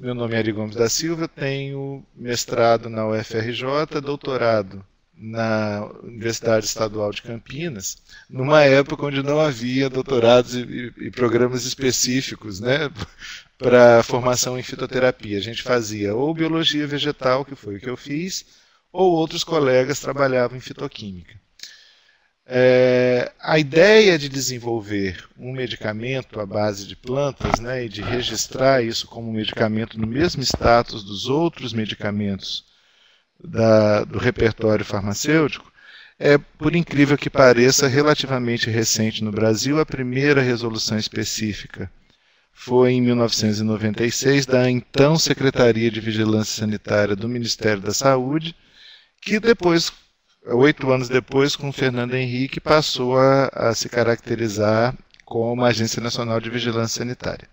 meu nome é Ari Gomes da Silva, tenho mestrado na UFRJ, doutorado na Universidade Estadual de Campinas, numa época onde não havia doutorados e, e, e programas específicos né, para formação em fitoterapia. A gente fazia ou biologia vegetal, que foi o que eu fiz, ou outros colegas trabalhavam em fitoquímica. É, a ideia de desenvolver um medicamento à base de plantas né, e de registrar isso como medicamento no mesmo status dos outros medicamentos da, do repertório farmacêutico é, por incrível que pareça, relativamente recente no Brasil. A primeira resolução específica foi em 1996 da então Secretaria de Vigilância Sanitária do Ministério da Saúde, que depois, oito anos depois, com Fernando Henrique, passou a, a se caracterizar como Agência Nacional de Vigilância Sanitária.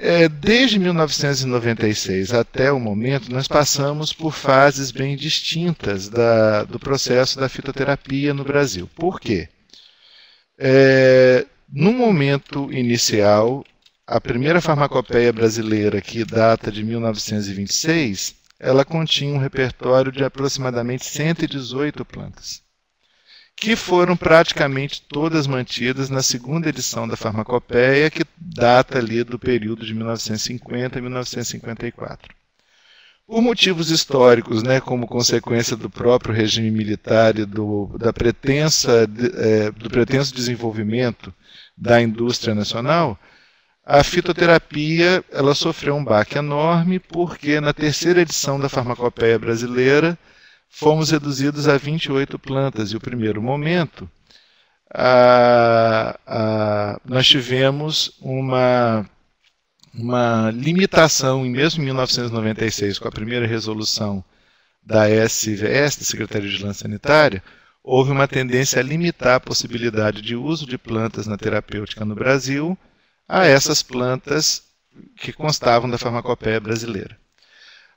É, desde 1996 até o momento, nós passamos por fases bem distintas da, do processo da fitoterapia no Brasil. Por quê? É, no momento inicial, a primeira farmacopeia brasileira, que data de 1926, ela continha um repertório de aproximadamente 118 plantas que foram praticamente todas mantidas na segunda edição da Farmacopeia, que data ali do período de 1950 a 1954. Por motivos históricos, né, como consequência do próprio regime militar e do, da pretensa, é, do pretenso desenvolvimento da indústria nacional, a fitoterapia ela sofreu um baque enorme porque na terceira edição da Farmacopeia brasileira fomos reduzidos a 28 plantas. E o primeiro momento, a, a, nós tivemos uma, uma limitação, mesmo em 1996, com a primeira resolução da SVS, da Secretaria de Vigilância Sanitária, houve uma tendência a limitar a possibilidade de uso de plantas na terapêutica no Brasil a essas plantas que constavam da farmacopeia brasileira.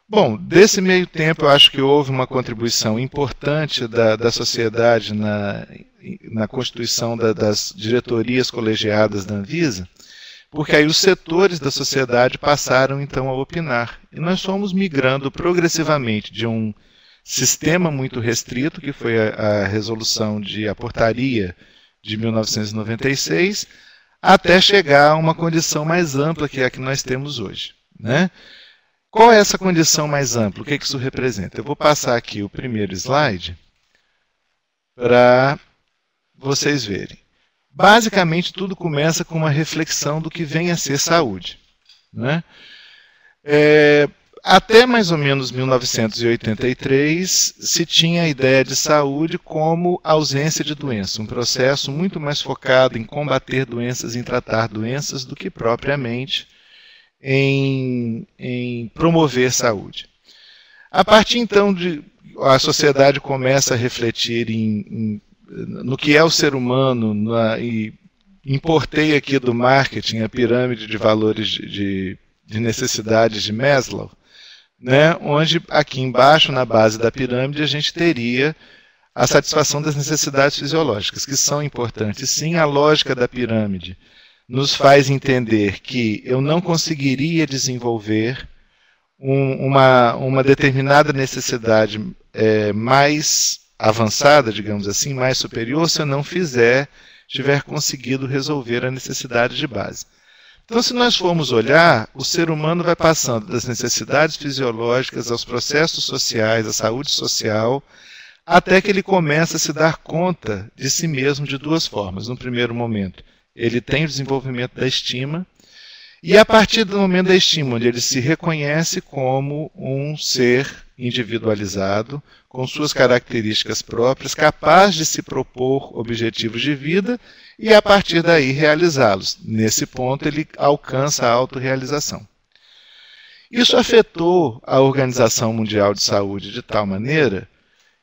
Bom, desse meio tempo eu acho que houve uma contribuição importante da, da sociedade na, na constituição da, das diretorias colegiadas da Anvisa, porque aí os setores da sociedade passaram então a opinar. E nós fomos migrando progressivamente de um sistema muito restrito, que foi a, a resolução de a portaria de 1996, até chegar a uma condição mais ampla que é a que nós temos hoje. Né? Qual é essa condição mais ampla? O que, é que isso representa? Eu vou passar aqui o primeiro slide para vocês verem. Basicamente, tudo começa com uma reflexão do que vem a ser saúde. Né? É, até mais ou menos 1983, se tinha a ideia de saúde como ausência de doença, um processo muito mais focado em combater doenças, em tratar doenças, do que propriamente em, em promover saúde. A partir então de a sociedade começa a refletir em, em, no que é o ser humano na, e importei aqui do marketing a pirâmide de valores de, de necessidades de Maslow, né, onde aqui embaixo, na base da pirâmide, a gente teria a satisfação das necessidades fisiológicas, que são importantes. Sim, a lógica da pirâmide nos faz entender que eu não conseguiria desenvolver um, uma, uma determinada necessidade é, mais avançada, digamos assim, mais superior, se eu não fizer, tiver conseguido resolver a necessidade de base. Então, se nós formos olhar, o ser humano vai passando das necessidades fisiológicas aos processos sociais, à saúde social, até que ele começa a se dar conta de si mesmo de duas formas. No primeiro momento, ele tem o desenvolvimento da estima, e a partir do momento da estima, onde ele se reconhece como um ser individualizado, com suas características próprias, capaz de se propor objetivos de vida e a partir daí realizá-los. Nesse ponto, ele alcança a autorrealização. Isso afetou a Organização Mundial de Saúde de tal maneira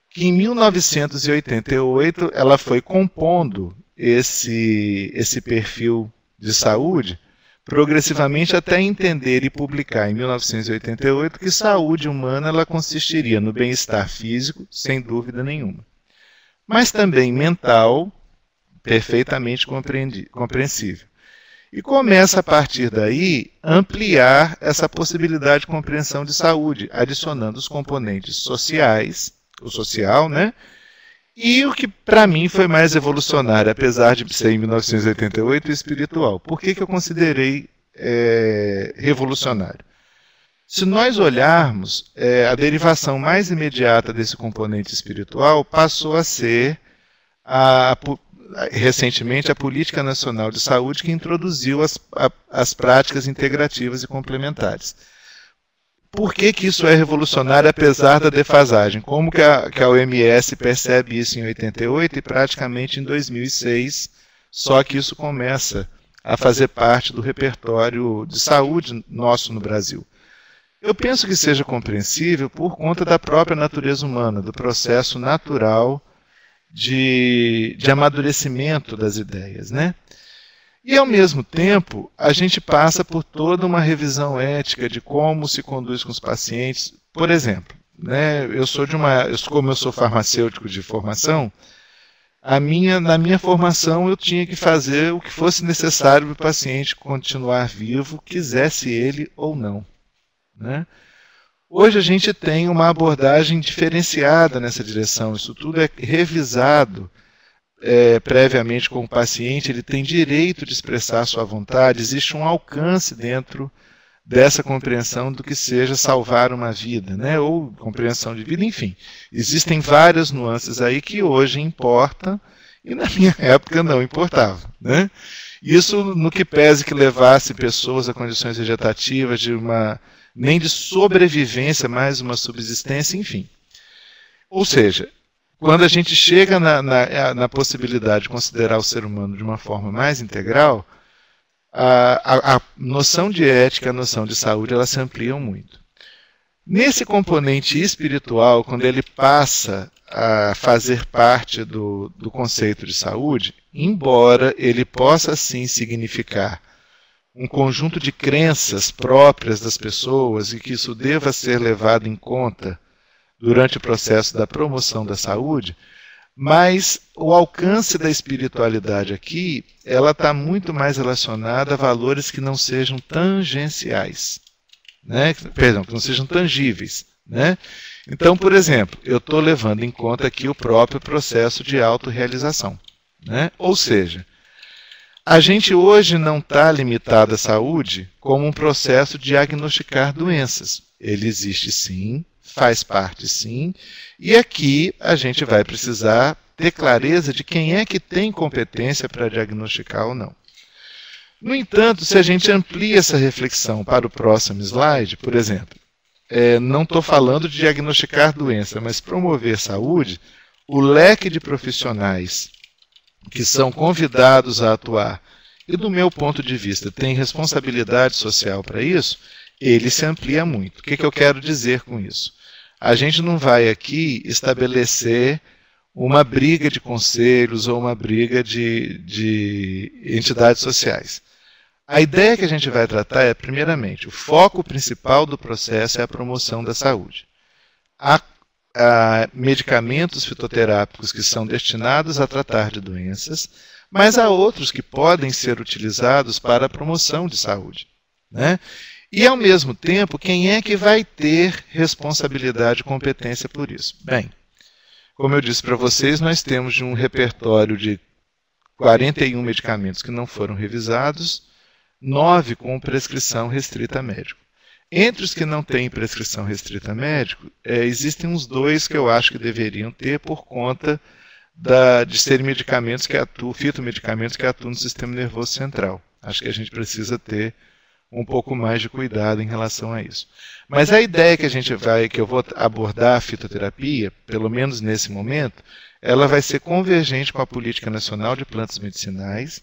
que em 1988 ela foi compondo esse, esse perfil de saúde progressivamente até entender e publicar em 1988 que saúde humana ela consistiria no bem-estar físico, sem dúvida nenhuma, mas também mental, perfeitamente compreensível. e começa a partir daí ampliar essa possibilidade de compreensão de saúde, adicionando os componentes sociais, o social, né? E o que para mim foi mais evolucionário, apesar de ser em 1988 espiritual. Por que, que eu considerei é, revolucionário? Se nós olharmos, é, a derivação mais imediata desse componente espiritual passou a ser a, a, recentemente a Política Nacional de Saúde, que introduziu as, a, as práticas integrativas e complementares. Por que, que isso é revolucionário apesar da defasagem? Como que a, que a OMS percebe isso em 88 e praticamente em 2006, só que isso começa a fazer parte do repertório de saúde nosso no Brasil. Eu penso que seja compreensível por conta da própria natureza humana, do processo natural de, de amadurecimento das ideias, né? E ao mesmo tempo, a gente passa por toda uma revisão ética de como se conduz com os pacientes. Por exemplo, né, eu sou de uma, como eu sou farmacêutico de formação, a minha, na minha formação eu tinha que fazer o que fosse necessário para o paciente continuar vivo, quisesse ele ou não. Né? Hoje a gente tem uma abordagem diferenciada nessa direção. Isso tudo é revisado é, previamente com o paciente, ele tem direito de expressar sua vontade, existe um alcance dentro dessa compreensão do que seja salvar uma vida, né? ou compreensão de vida, enfim. Existem várias nuances aí que hoje importam e na minha época não importava. Né? Isso no que pese que levasse pessoas a condições vegetativas de uma nem de sobrevivência, mais uma subsistência, enfim. Ou seja, quando a gente chega na, na, na, possibilidade de considerar o ser humano de uma forma mais integral, a, a, a, noção de ética, a noção de saúde, elas se ampliam muito. Nesse componente espiritual, quando ele passa a fazer parte do, do conceito de saúde, embora ele possa sim significar um conjunto de crenças próprias das pessoas e que isso deva ser levado em conta durante o processo da promoção da saúde, mas o alcance da espiritualidade aqui, ela está muito mais relacionada a valores que não sejam tangenciais, né? Perdão, que não sejam tangíveis, né? Então, por exemplo, eu estou levando em conta aqui o próprio processo de autorrealização, né? Ou seja, a gente hoje não está limitado à saúde como um processo de diagnosticar doenças. Ele existe sim, faz parte sim, e aqui a gente vai precisar ter clareza de quem é que tem competência para diagnosticar ou não. No entanto, se a gente amplia essa reflexão para o próximo slide, por exemplo, é, não estou falando de diagnosticar doença, mas promover saúde, o leque de profissionais que são convidados a atuar e, do meu ponto de vista, têm responsabilidade social para isso, ele se amplia muito. O que, que eu quero dizer com isso? A gente não vai aqui estabelecer uma briga de conselhos ou uma briga de, de entidades sociais. A ideia que a gente vai tratar é, primeiramente, o foco principal do processo é a promoção da saúde. A a medicamentos fitoterápicos que são destinados a tratar de doenças, mas há outros que podem ser utilizados para a promoção de saúde. Né? E, ao mesmo tempo, quem é que vai ter responsabilidade e competência por isso? Bem, como eu disse para vocês, nós temos um repertório de 41 medicamentos que não foram revisados, nove com prescrição restrita médico. Entre os que não têm prescrição restrita médico, é, existem uns dois que eu acho que deveriam ter por conta da, de serem medicamentos que atuam, fitomedicamentos que atuam no sistema nervoso central. Acho que a gente precisa ter um pouco mais de cuidado em relação a isso. Mas a ideia que a gente vai, que eu vou abordar a fitoterapia, pelo menos nesse momento, ela vai ser convergente com a política nacional de plantas medicinais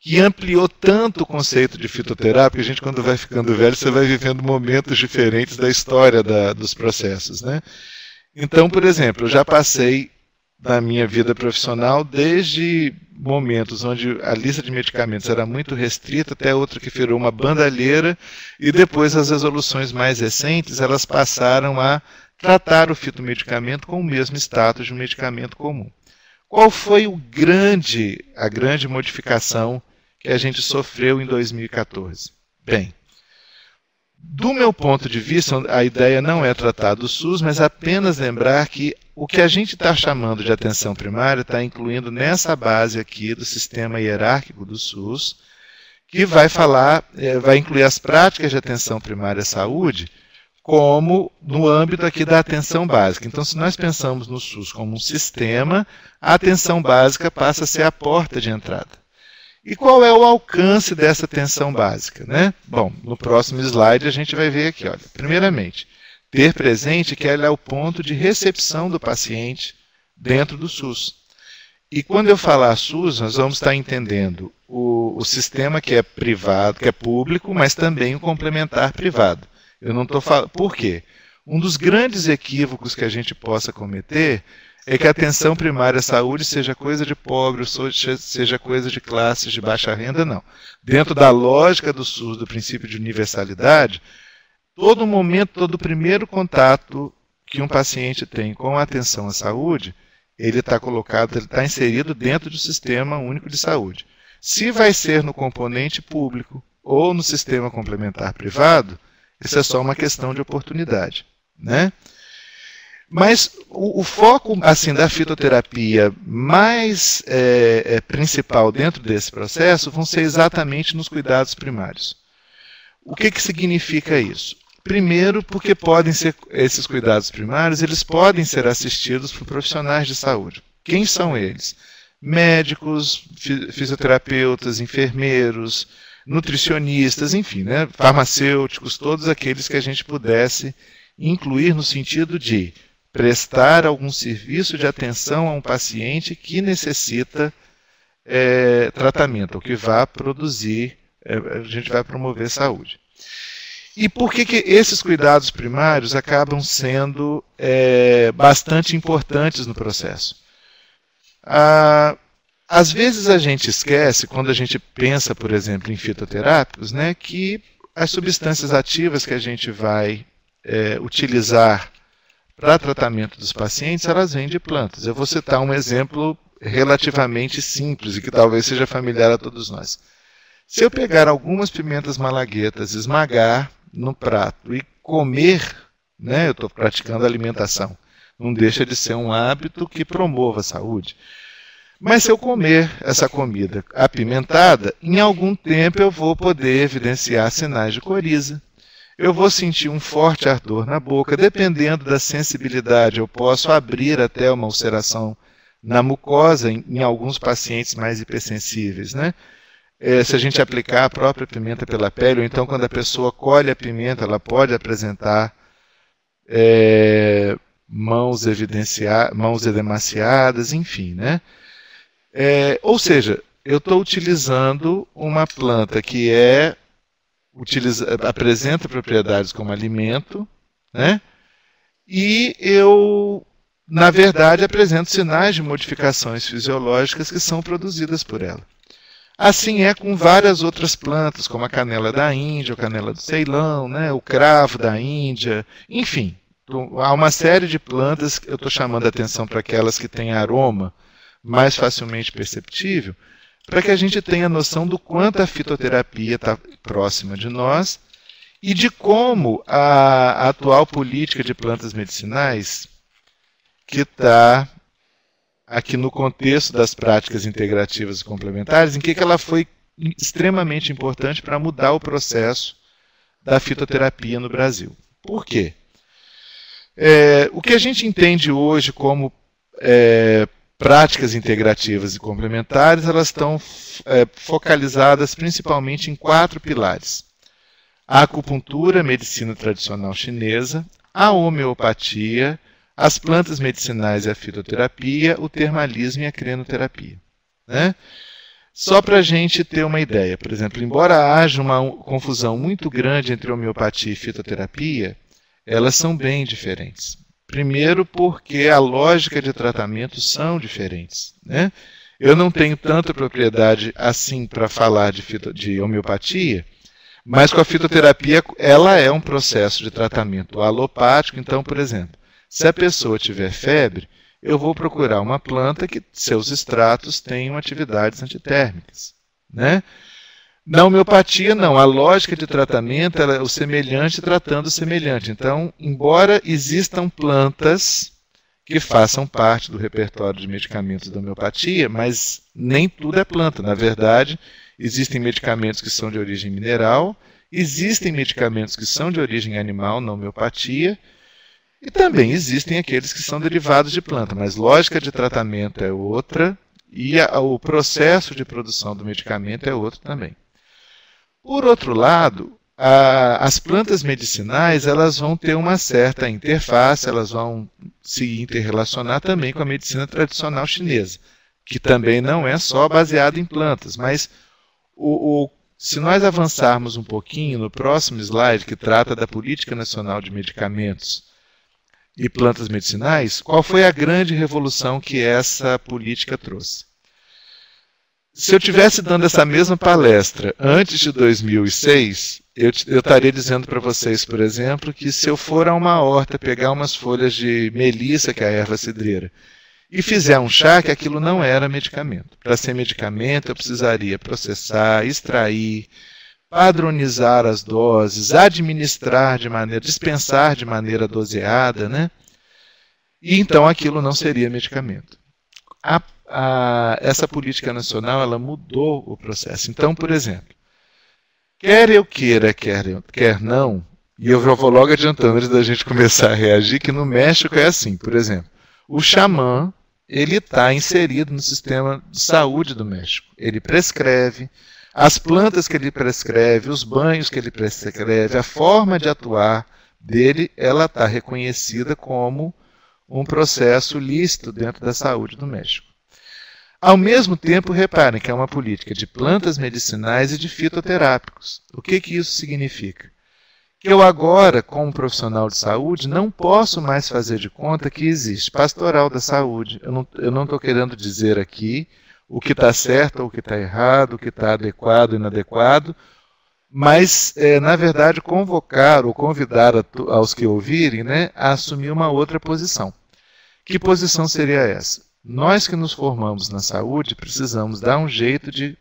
que ampliou tanto o conceito de fitoterapia, que a gente, quando vai ficando velho, você vai vivendo momentos diferentes da história da, dos processos. Né? Então, por exemplo, eu já passei na minha vida profissional desde momentos onde a lista de medicamentos era muito restrita até outra que virou uma bandalheira e depois as resoluções mais recentes elas passaram a tratar o fitomedicamento com o mesmo status de um medicamento comum. Qual foi o grande, a grande modificação que a gente sofreu em 2014. Bem, do meu ponto de vista, a ideia não é tratar do SUS, mas apenas lembrar que o que a gente está chamando de atenção primária está incluindo nessa base aqui do sistema hierárquico do SUS, que vai falar, é, vai incluir as práticas de atenção primária à saúde, como no âmbito aqui da atenção básica. Então, se nós pensamos no SUS como um sistema, a atenção básica passa a ser a porta de entrada. E qual é o alcance dessa atenção básica? Né? Bom, no próximo slide a gente vai ver aqui. Olha, primeiramente, ter presente que ela é o ponto de recepção do paciente dentro do SUS. E quando eu falar SUS, nós vamos estar entendendo o, o sistema que é privado, que é público, mas também o complementar privado. Eu não estou falando. Por quê? Um dos grandes equívocos que a gente possa cometer é que a atenção primária à saúde seja coisa de pobre, seja coisa de classes de baixa renda, não. Dentro da lógica do SUS, do princípio de universalidade, todo momento, todo primeiro contato que um paciente tem com a atenção à saúde, ele está colocado, ele está inserido dentro do sistema único de saúde. Se vai ser no componente público ou no sistema complementar privado, isso é só uma questão de oportunidade, né? Mas o, o foco assim da fitoterapia mais é, é, principal dentro desse processo vão ser exatamente nos cuidados primários. O que, que significa isso? Primeiro, porque podem ser esses cuidados primários, eles podem ser assistidos por profissionais de saúde. Quem são eles? Médicos, fisioterapeutas, enfermeiros, nutricionistas, enfim, né, farmacêuticos, todos aqueles que a gente pudesse incluir no sentido de prestar algum serviço de atenção a um paciente que necessita é, tratamento, ou que vá produzir, é, a gente vai promover saúde. E por que, que esses cuidados primários acabam sendo é, bastante importantes no processo? Ah, às vezes a gente esquece, quando a gente pensa, por exemplo, em fitoterápicos, né, que as substâncias ativas que a gente vai é, utilizar para tratamento dos pacientes, elas vêm de plantas. Eu vou citar um exemplo relativamente simples e que talvez seja familiar a todos nós. Se eu pegar algumas pimentas malaguetas, esmagar no prato e comer, né, eu estou praticando alimentação, não deixa de ser um hábito que promova a saúde. Mas se eu comer essa comida apimentada, em algum tempo eu vou poder evidenciar sinais de coriza. Eu vou sentir um forte ardor na boca, dependendo da sensibilidade, eu posso abrir até uma ulceração na mucosa em, em alguns pacientes mais hipersensíveis, né? É, se a gente aplicar a própria pimenta pela pele, ou então quando a pessoa colhe a pimenta, ela pode apresentar é, mãos mãos edemaciadas, enfim, né? É, ou seja, eu estou utilizando uma planta que é utiliza, apresenta propriedades como alimento, né? E eu, na verdade, apresento sinais de modificações fisiológicas que são produzidas por ela. Assim é com várias outras plantas, como a canela da Índia, a canela do Ceilão, né, o cravo da Índia, enfim. Há uma série de plantas, eu estou chamando a atenção para aquelas que têm aroma, mais facilmente perceptível, para que a gente tenha noção do quanto a fitoterapia está próxima de nós e de como a, atual política de plantas medicinais, que está aqui no contexto das práticas integrativas e complementares, em que, que ela foi extremamente importante para mudar o processo da fitoterapia no Brasil. Por quê? É, o que a gente entende hoje como é, práticas integrativas e complementares, elas estão é, focalizadas principalmente em quatro pilares. A acupuntura, medicina tradicional chinesa, a homeopatia, as plantas medicinais e a fitoterapia, o termalismo e a crenoterapia. Né? Só para a gente ter uma ideia, por exemplo, embora haja uma confusão muito grande entre homeopatia e fitoterapia, elas são bem diferentes. Primeiro, porque a lógica de tratamento são diferentes. Né? Eu não tenho tanta propriedade assim para falar de, fito, de homeopatia, mas com a fitoterapia ela é um processo de tratamento alopático. Então, por exemplo, se a pessoa tiver febre, eu vou procurar uma planta que seus extratos tenham atividades antitérmicas. Né? Na homeopatia, não. A lógica de tratamento é o semelhante tratando o semelhante. Então, embora existam plantas que façam parte do repertório de medicamentos da homeopatia, mas nem tudo é planta. Na verdade, existem medicamentos que são de origem mineral, existem medicamentos que são de origem animal na homeopatia, e também existem aqueles que são derivados de planta, mas lógica de tratamento é outra e a, o processo de produção do medicamento é outro também. Por outro lado, a, as plantas medicinais elas vão ter uma certa interface, elas vão se interrelacionar também com a medicina tradicional chinesa, que também não é só baseada em plantas, mas o, o, se nós avançarmos um pouquinho no próximo slide, que trata da Política Nacional de Medicamentos e Plantas Medicinais, qual foi a grande revolução que essa política trouxe? Se eu tivesse dando essa mesma palestra antes de 2006, eu, estaria dizendo para vocês, por exemplo, que se eu for a uma horta pegar umas folhas de melissa, que é a erva cidreira, e fizer um chá, que aquilo não era medicamento. Para ser medicamento, eu precisaria processar, extrair, padronizar as doses, administrar de maneira, dispensar de maneira doseada, né? E então aquilo não seria medicamento. A a, essa política nacional ela mudou o processo. Então, por exemplo, quer eu queira, quer, quer não, e eu vou logo adiantando antes da gente começar a reagir, que no México é assim, por exemplo, o xamã ele está inserido no sistema de saúde do México. Ele prescreve as plantas que ele prescreve, os banhos que ele prescreve, a forma de atuar dele, ela está reconhecida como um processo lícito dentro da saúde do México. Ao mesmo tempo, reparem que é uma política de plantas medicinais e de fitoterápicos. O que, que isso significa? Que eu agora, como profissional de saúde, não posso mais fazer de conta que existe pastoral da saúde. Eu não estou querendo dizer aqui o que está certo ou o que está errado, o que está adequado ou inadequado, mas, é, na verdade, convocar ou convidar a, aos que ouvirem né, a assumir uma outra posição. Que posição seria essa? Nós que nos formamos na saúde precisamos dar um jeito de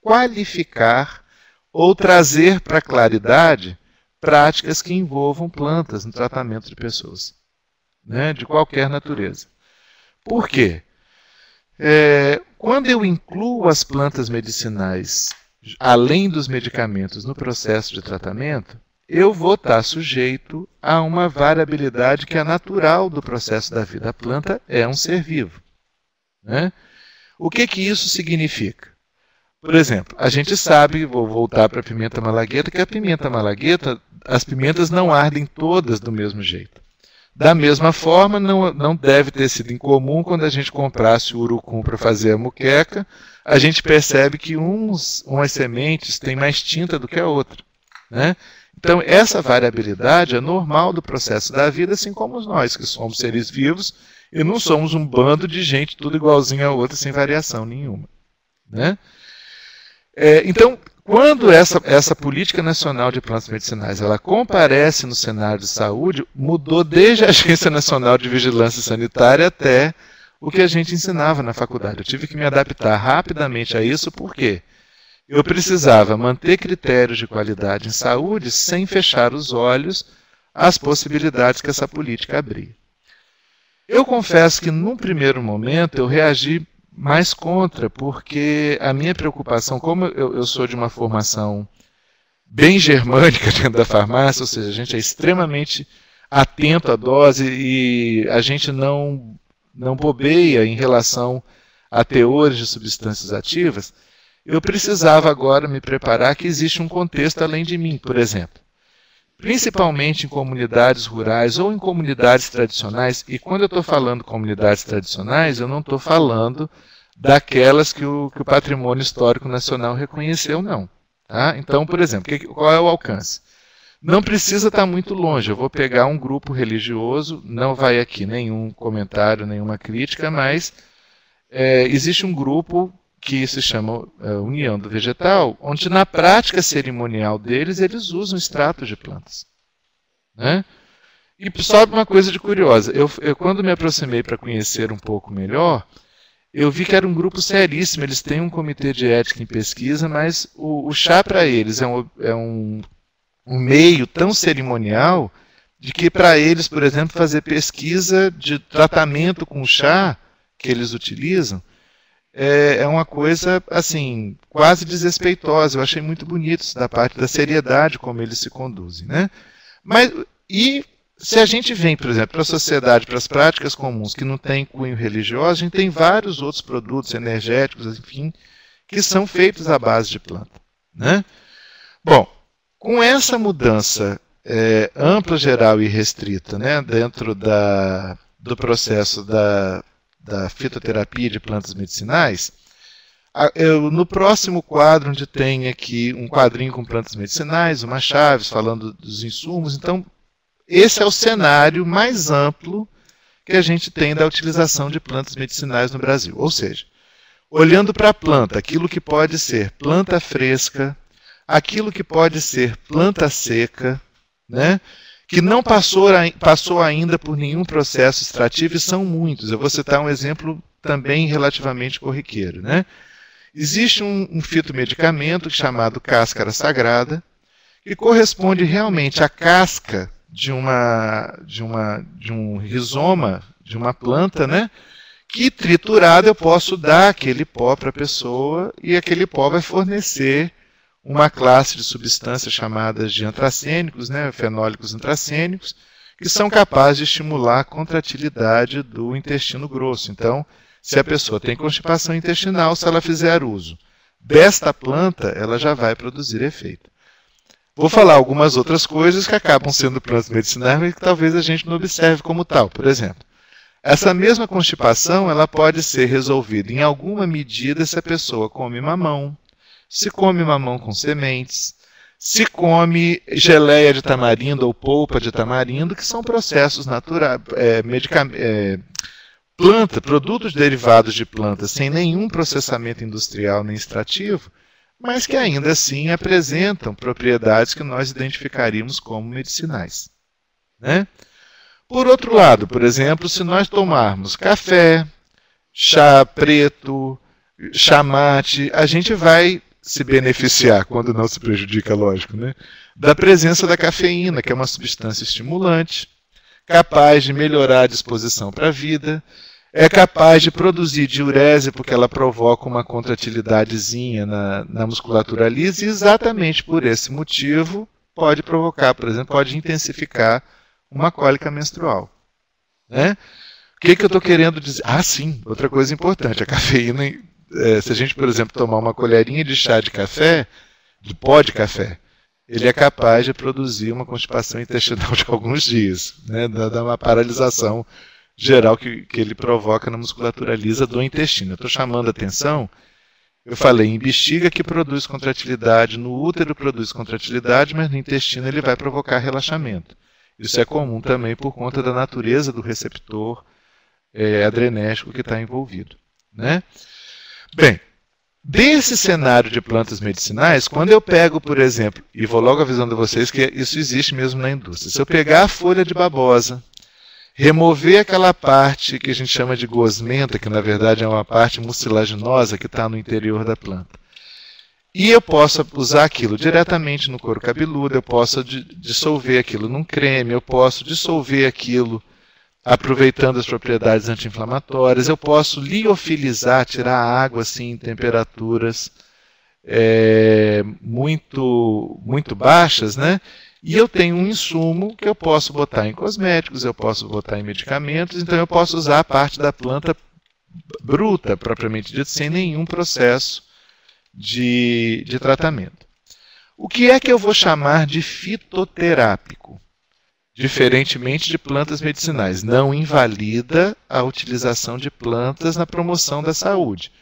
qualificar ou trazer para a claridade práticas que envolvam plantas no tratamento de pessoas, né, de qualquer natureza. Por quê? É, quando eu incluo as plantas medicinais, além dos medicamentos, no processo de tratamento, eu vou estar sujeito a uma variabilidade que é natural do processo da vida. A planta é um ser vivo. Né? O que, que isso significa? Por exemplo, a gente sabe, vou voltar para a pimenta malagueta, que a pimenta malagueta, as pimentas não ardem todas do mesmo jeito. Da mesma forma, não, não deve ter sido incomum quando a gente comprasse o urucum para fazer a muqueca, a gente percebe que uns, umas sementes têm mais tinta do que a outra. Né? Então, essa variabilidade é normal do processo da vida, assim como nós, que somos seres vivos e não somos um bando de gente tudo igualzinho a outra, sem variação nenhuma. Né? É, então, quando essa, essa política nacional de plantas medicinais ela comparece no cenário de saúde, mudou desde a Agência Nacional de Vigilância Sanitária até o que a gente ensinava na faculdade. Eu tive que me adaptar rapidamente a isso, por quê? Porque eu precisava manter critérios de qualidade em saúde sem fechar os olhos às possibilidades que essa política abria. Eu confesso que, num primeiro momento, eu reagi mais contra, porque a minha preocupação, como eu, eu sou de uma formação bem germânica dentro da farmácia, ou seja, a gente é extremamente atento à dose e a gente não, não bobeia em relação a teores de substâncias ativas, eu precisava agora me preparar que existe um contexto além de mim, por exemplo. Principalmente em comunidades rurais ou em comunidades tradicionais, e quando eu estou falando comunidades tradicionais, eu não estou falando daquelas que o, que o patrimônio histórico nacional reconheceu, não. Tá? Então, por exemplo, que, qual é o alcance? Não precisa estar tá muito longe. Eu vou pegar um grupo religioso, não vai aqui nenhum comentário, nenhuma crítica, mas é, existe um grupo que se chama é, União do Vegetal, onde na prática cerimonial deles eles usam extratos de plantas. Né? E só uma coisa de curiosa, eu, eu quando me aproximei para conhecer um pouco melhor, eu vi que era um grupo seríssimo, eles têm um comitê de ética em pesquisa, mas o, o chá para eles é, um, é um, um meio tão cerimonial de que para eles, por exemplo, fazer pesquisa de tratamento com chá que eles utilizam é, é uma coisa assim quase desrespeitosa. Eu achei muito bonito isso da parte da seriedade como eles se conduzem, né? Mas e se a gente vem, por exemplo, para a sociedade, para as práticas comuns que não tem cunho religioso, a gente tem vários outros produtos energéticos, enfim, que são feitos à base de planta. Né? Bom, com essa mudança é, ampla, geral e restrita né, dentro da, do processo da, da fitoterapia de plantas medicinais, eu, no próximo quadro, onde tem aqui um quadrinho com plantas medicinais, uma chaves falando dos insumos, então esse é o cenário mais amplo que a gente tem da utilização de plantas medicinais no Brasil. Ou seja, olhando para a planta, aquilo que pode ser planta fresca, aquilo que pode ser planta seca, né? Que não passou, passou ainda por nenhum processo extrativo, e são muitos. Eu vou citar um exemplo também relativamente corriqueiro. Né? Existe um, um fitomedicamento chamado cáscara sagrada, que corresponde realmente à casca de uma de uma de um rizoma de uma planta, né? Que triturado eu posso dar aquele pó para a pessoa e aquele pó vai fornecer uma classe de substâncias chamadas de antracênicos, né, fenólicos antracênicos, que são capazes de estimular a contratilidade do intestino grosso. Então, se a pessoa tem constipação intestinal, se ela fizer uso desta planta, ela já vai produzir efeito. Vou falar algumas outras coisas que acabam sendo plantas medicinais, mas que talvez a gente não observe como tal. Por exemplo, essa mesma constipação ela pode ser resolvida em alguma medida se a pessoa come mamão, se come mamão com sementes, se come geleia de tamarindo ou polpa de tamarindo, que são processos naturais, é, é, planta, produtos derivados de plantas sem nenhum processamento industrial nem extrativo, mas que ainda assim apresentam propriedades que nós identificaríamos como medicinais. Né? Por outro lado, por exemplo, se nós tomarmos café, chá preto, chá mate, a gente vai se beneficiar, quando não se prejudica, lógico, né? da presença da cafeína, que é uma substância estimulante, capaz de melhorar a disposição para a vida, é capaz de produzir diurese porque ela provoca uma contratilidadezinha na, na musculatura lisa e exatamente por esse motivo pode provocar, por exemplo, pode intensificar uma cólica menstrual. Né? O que, que eu estou querendo dizer? Ah, sim, outra coisa importante, a cafeína, é, se a gente, por exemplo, tomar uma colherinha de chá de café, de pó de café, ele é capaz de produzir uma constipação intestinal de alguns dias, né? dá uma paralisação geral que, que ele provoca na musculatura lisa do intestino. Estou chamando a atenção, eu falei em bexiga que produz contratilidade, no útero produz contratilidade, mas no intestino ele vai provocar relaxamento. Isso é comum também por conta da natureza do receptor é, adrenérgico que está envolvido. Né? Bem, desse cenário de plantas medicinais, quando eu pego, por exemplo, e vou logo avisando vocês que isso existe mesmo na indústria, se eu pegar a folha de babosa, remover aquela parte que a gente chama de gosmenta, que na verdade é uma parte mucilaginosa que está no interior da planta. E eu posso usar aquilo diretamente no couro cabeludo, eu posso dissolver aquilo num creme, eu posso dissolver aquilo aproveitando as propriedades anti-inflamatórias, eu posso liofilizar, tirar a água assim em temperaturas é, muito, muito baixas, né? E eu tenho um insumo que eu posso botar em cosméticos, eu posso botar em medicamentos, então eu posso usar a parte da planta bruta, propriamente dito, sem nenhum processo de, de tratamento. O que é que eu vou chamar de fitoterápico? Diferentemente de plantas medicinais, não invalida a utilização de plantas na promoção da saúde.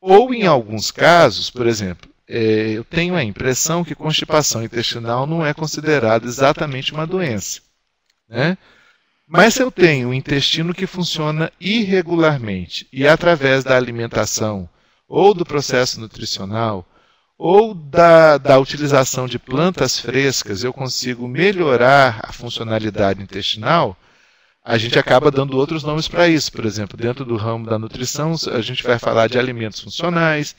Ou, em alguns casos, por exemplo, é, eu tenho a impressão que constipação intestinal não é considerada exatamente uma doença. Né? Mas se eu tenho um intestino que funciona irregularmente e através da alimentação, ou do processo nutricional, ou da, da utilização de plantas frescas, eu consigo melhorar a funcionalidade intestinal, a gente acaba dando outros nomes para isso. Por exemplo, dentro do ramo da nutrição, a gente vai falar de alimentos funcionais,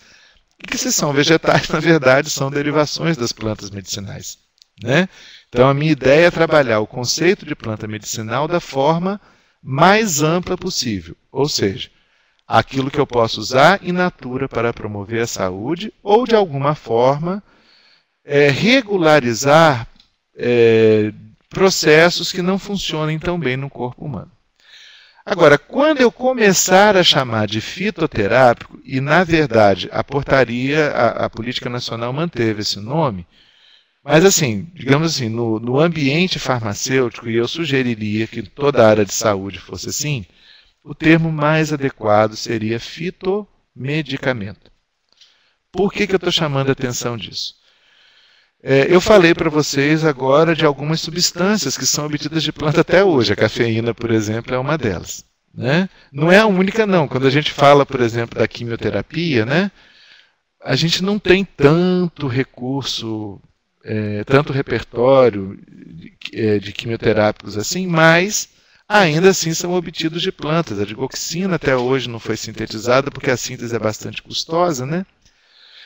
que se são vegetais, na verdade, são derivações das plantas medicinais. Né? Então, a minha ideia é trabalhar o conceito de planta medicinal da forma mais ampla possível, ou seja, aquilo que eu posso usar in natura para promover a saúde ou, de alguma forma, é, regularizar é, processos que não funcionem tão bem no corpo humano. Agora, quando eu começar a chamar de fitoterápico, e na verdade a portaria, a, a política nacional manteve esse nome, mas assim, digamos assim, no, no ambiente farmacêutico, e eu sugeriria que toda a área de saúde fosse assim, o termo mais adequado seria fitomedicamento. Por que, que eu estou chamando a atenção disso? É, eu falei para vocês agora de algumas substâncias que são obtidas de planta até hoje. A cafeína, por exemplo, é uma delas. Né? Não é a única, não. Quando a gente fala, por exemplo, da quimioterapia, né, a gente não tem tanto recurso, é, tanto repertório de, é, de quimioterápicos assim, mas ainda assim são obtidos de plantas. A digoxina até hoje não foi sintetizada porque a síntese é bastante custosa, né?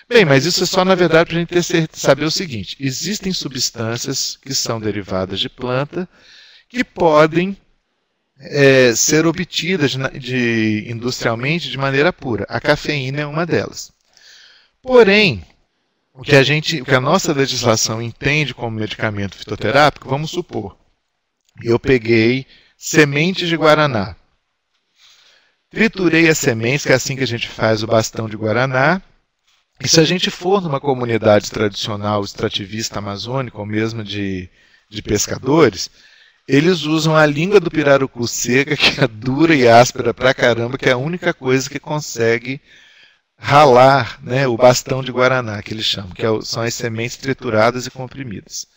Bem, mas isso é só na verdade para a gente ter, saber o seguinte: existem substâncias que são derivadas de planta que podem é, ser obtidas de, industrialmente de maneira pura. A cafeína é uma delas. Porém, o que a gente, o que a nossa legislação entende como medicamento fitoterápico, vamos supor, eu peguei sementes de guaraná. Triturei as sementes, que é assim que a gente faz o bastão de guaraná. E se a gente for numa comunidade tradicional extrativista amazônica, ou mesmo de, de pescadores, eles usam a língua do pirarucu seca, que é dura e áspera pra caramba, que é a única coisa que consegue ralar né, o bastão de guaraná, que eles chamam, que é são as sementes trituradas e comprimidas.